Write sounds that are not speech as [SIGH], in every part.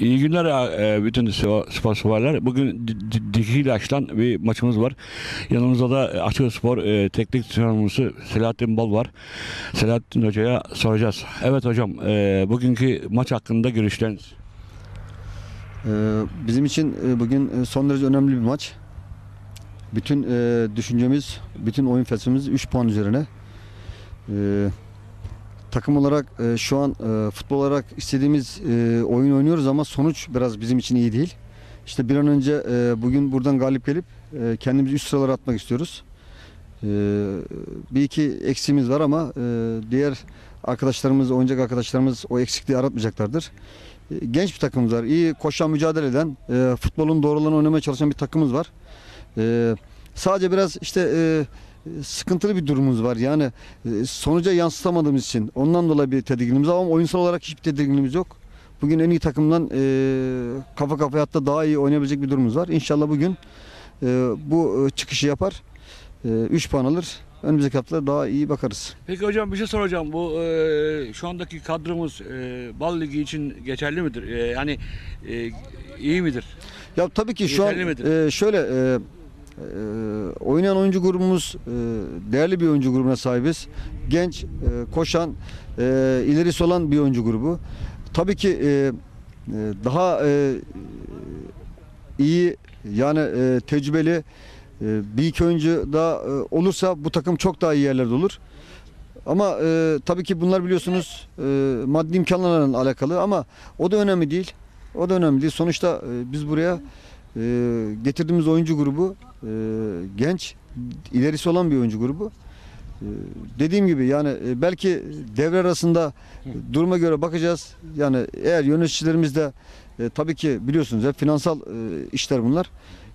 İyi günler e, bütün spor spor severler. Bugün Dikili açılan bir maçımız var. Yanımızda da Açık Spor e, teknik sorumlusu Selahattin Bal var. Selahattin Hoca'ya soracağız. Evet hocam, e, bugünkü maç hakkında görüşleriniz. Bizim için e, bugün e, son derece önemli bir maç. Bütün e, düşüncemiz, bütün oyun felsefemiz 3 puan üzerine. Takım olarak e, şu an e, futbol olarak istediğimiz e, oyun oynuyoruz ama sonuç biraz bizim için iyi değil. İşte bir an önce e, bugün buradan galip gelip e, kendimizi üst sıralara atmak istiyoruz. Ee, Bir iki eksiğimiz var ama e, diğer arkadaşlarımız, oyuncak arkadaşlarımız o eksikliği aratmayacaklardır. E, Genç bir takımımız var. İyi koşan, mücadele eden, e, futbolun doğrularını oynamaya çalışan bir takımımız var. E, sadece biraz işte e, sıkıntılı bir durumumuz var. Yani e, sonuca yansıtamadığımız için ondan dolayı bir tedirginliğimiz var ama oyunsal olarak hiçbir tedirginliğimiz yok. Bugün en iyi takımdan e, kafa kafaya hatta daha iyi oynayabilecek bir durumumuz var. İnşallah bugün e, bu e, çıkışı yapar. 3 puan alır. Önümüzdeki hafta daha iyi bakarız. Peki hocam bir şey soracağım. Bu e, şu andaki kadromuz e, Bal Ligi için geçerli midir? E, yani e, iyi midir? Ya tabii ki şu an Yeterli midir? e, şöyle e, e, oynayan oyuncu grubumuz e, değerli bir oyuncu grubuna sahibiz. Genç, e, koşan, e, ilerisi olan bir oyuncu grubu. Tabii ki e, daha iyi yani tecrübeli bir iki oyuncu da olursa bu takım çok daha iyi yerlerde olur. Ama e, tabii ki bunlar biliyorsunuz e, maddi imkanlarla alakalı ama o da önemli değil. O da önemli değil. Sonuçta e, biz buraya e, getirdiğimiz oyuncu grubu e, genç, ilerisi olan bir oyuncu grubu. E, dediğim gibi yani e, belki devre arasında duruma göre bakacağız. Yani eğer yöneticilerimiz de e, tabii ki biliyorsunuz hep finansal işler bunlar.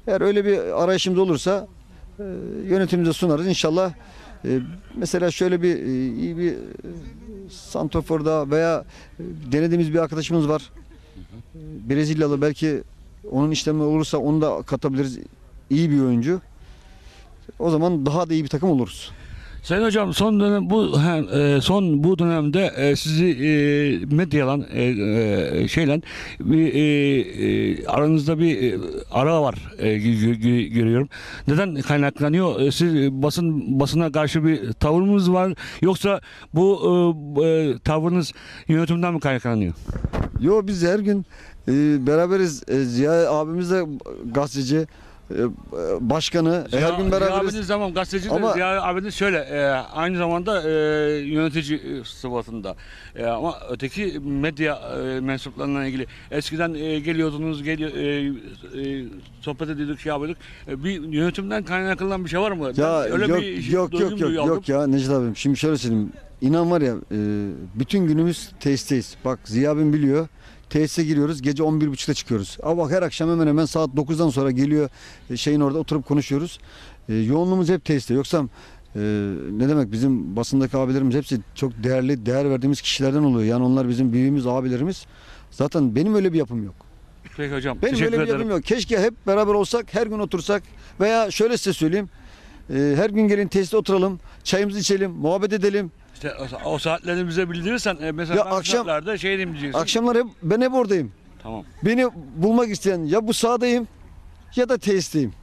Eğer öyle bir arayışımız olursa yönetimimize sunarız. İnşallah e, mesela şöyle bir e, iyi bir santroforda veya e, denediğimiz bir arkadaşımız var. Brezilyalı belki onun işlemi olursa onu da katabiliriz. İyi bir oyuncu. O zaman daha da iyi bir takım oluruz. Sayın hocam son dönem bu he, e, son bu dönemde e, sizi e, medyalan e, e, şeyle bir e, e, aranızda bir e, ara var e, gö- gö- görüyorum. Neden kaynaklanıyor? E, siz basın basına karşı bir tavırınız var yoksa bu e, e, tavrınız yönetimden mi kaynaklanıyor? Yo biz her gün e, beraberiz. E, Ziya abimiz de gazeteci, e, başkanı. E, her gün Ziya beraberiz. abiniz zaman gazeteci de Ama- Ziya abiniz şöyle e, aynı zamanda e, yönetici e, sıfatında E, ama öteki medya e, mensuplarına ilgili eskiden e, geliyordunuz geliyor e, e, sohbet ediyorduk şey yapıyorduk E, bir yönetimden kaynaklanan bir şey var mı? Ya Ben öyle yok bir şey yok yok yok yok ya Necdet abim. Şimdi şöyle söyleyeyim. İnan var ya e, bütün günümüz testteyiz. Bak Ziya abim biliyor. Tesise giriyoruz. Gece 11.30'da çıkıyoruz. Ama bak her akşam hemen hemen saat 9'dan sonra geliyor e, şeyin orada oturup konuşuyoruz. E, yoğunluğumuz hep tesiste. Yoksa e, ne demek bizim basındaki abilerimiz hepsi çok değerli, değer verdiğimiz kişilerden oluyor. Yani onlar bizim büyüğümüz, abilerimiz. Zaten benim öyle bir yapım yok. Peki hocam Benim öyle bir ederim. yapım yok. Keşke hep beraber olsak, her gün otursak veya şöyle size söyleyeyim. e, her gün gelin tesiste oturalım, çayımızı içelim, muhabbet edelim. İşte o, o bize bildirirsen e, mesela Ya ben akşam- saatlerde şey diyeyim diyeceksin. Akşamlar hep ben hep oradayım. Tamam. Beni bulmak isteyen ya bu sahadayım ya da tesisteyim.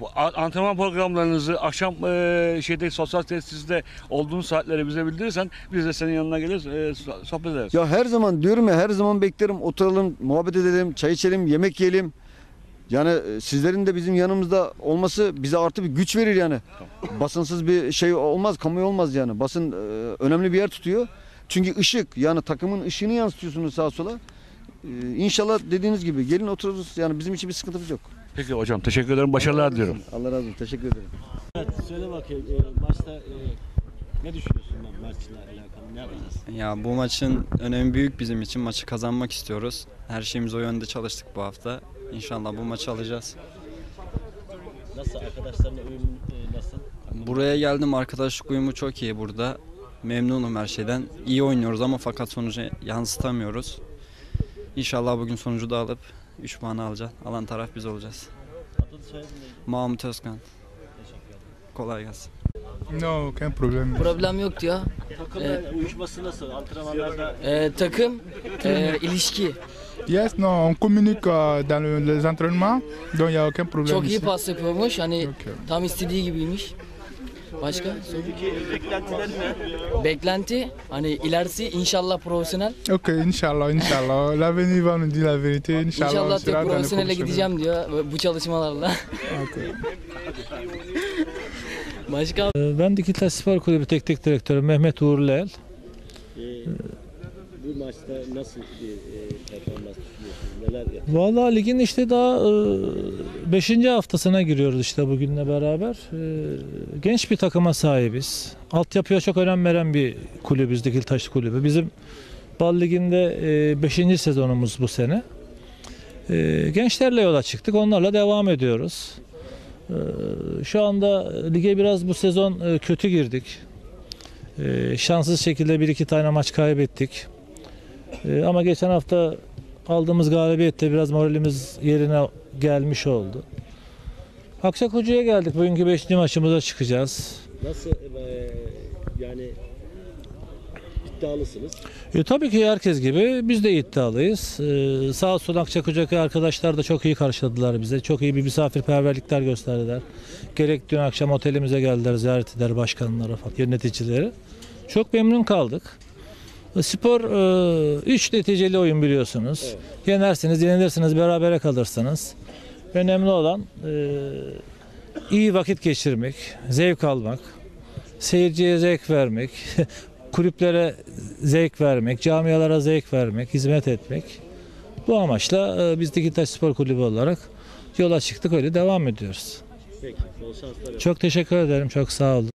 Bu a- Antrenman programlarınızı akşam e, şeyde sosyal tesiste olduğun saatleri bize bildirirsen biz de senin yanına geliriz e, so- sohbet ederiz. Ya her zaman diyorum ya her zaman beklerim oturalım, muhabbet edelim, çay içelim, yemek yiyelim. Yani e, sizlerin de bizim yanımızda olması bize artı bir güç verir yani. Basınsız bir şey olmaz, kamuoyu olmaz yani. Basın e, önemli bir yer tutuyor. Çünkü ışık yani takımın ışığını yansıtıyorsunuz sağa sola. E, İnşallah dediğiniz gibi gelin otururuz. Yani bizim için bir sıkıntımız yok. Peki hocam teşekkür ederim. Başarılar diliyorum. Allah razı olsun. Teşekkür ederim. Evet, söyle bakayım e, maçta e, ne düşünüyorsun ben maçla alakalı ne yapacağız? Ya bu maçın önemi büyük bizim için. Maçı kazanmak istiyoruz. Her şeyimiz o yönde çalıştık bu hafta. İnşallah bu maçı alacağız. Nasıl arkadaşlarla uyum e, nasıl? Buraya geldim arkadaşlık uyumu çok iyi burada. Memnunum her şeyden. İyi oynuyoruz ama fakat sonucu yansıtamıyoruz. İnşallah bugün sonucu da alıp 3 puanı alacağız. Alan taraf biz olacağız. Mahmut Özkan. Teşekkür ederim. Kolay gelsin. Non, aucun problème. Problem yok diyor. Takımla uyuşması nasıl? Antrenmanlarda Ee, takım, e, ilişki. Yes, non, on communique euh, dans le- les entraînements, donc il n'y a aucun problème. Çok iyi ici. pas yapıyormuş. Hani Ok. tam istediği gibiymiş. Başka? Beklentiler ne? Beklenti hani ilerisi inşallah profesyonel. Ok, Inch'Allah, Inch'Allah. L'avenir va nous dire la vérité. İnşallah dans les profesyonele gideceğim diyor bu çalışmalarla. Ok. Başka? Ben Dikiltaş Spor Kulübü Teknik Direktörü Mehmet Uğurlu El. Bu maçta nasıl bir e, performans düşünüyorsunuz? Neler yaptınız? Vallahi ligin işte daha 5. haftasına giriyoruz işte bugünle beraber. E, Genç bir takıma sahibiz. Altyapıya çok önem veren bir kulübüz Dikiltaş Kulübü. Bizim Bal Ligi'nde 5. sezonumuz bu sene. E, Gençlerle yola çıktık. Onlarla devam ediyoruz. E, Şu anda lige biraz bu sezon e, kötü girdik. E, Şanssız şekilde bir iki tane maç kaybettik. E, Ama geçen hafta aldığımız galibiyette biraz moralimiz yerine gelmiş oldu. Akçakoca'ya geldik. Bugünkü 5. maçımıza çıkacağız. Nasıl e, yani iddialısınız? E, tabii ki herkes gibi biz de iddialıyız. E, sağ olsun Akçakoca'daki arkadaşlar da çok iyi karşıladılar bize. Çok iyi bir misafirperverlikler gösterdiler. Gerek dün akşam otelimize geldiler, ziyaret eder başkanları, yöneticileri. Çok memnun kaldık. E, Spor 3 neticeli oyun biliyorsunuz. Evet. Yenersiniz, yenilirsiniz, berabere kalırsınız. Önemli olan e, iyi vakit geçirmek, zevk almak, seyirciye zevk vermek, [LAUGHS] kulüplere zevk vermek, camialara zevk vermek, hizmet etmek. Bu amaçla e, biz Dikitaş Spor Kulübü olarak yola çıktık öyle devam ediyoruz. Peki, bol şanslar. Çok teşekkür ederim. Çok sağ olun.